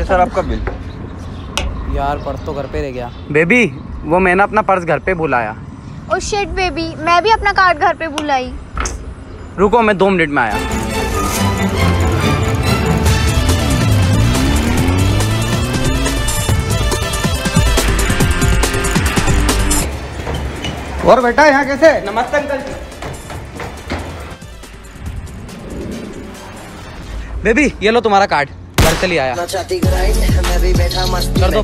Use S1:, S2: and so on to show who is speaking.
S1: ये सर आपका बिल?
S2: यार पर्स तो घर पे रह गया।
S3: बेबी वो मैंने अपना पर्स घर पे भुलाया
S4: ओ शिट बेबी मैं भी अपना कार्ड घर पे भुलाई
S3: रुको मैं दो मिनट में आया।
S1: और बेटा यहाँ कैसे?
S3: नमस्ते अंकल बेबी ये लो तुम्हारा कार्ड घर से ले आया कर दो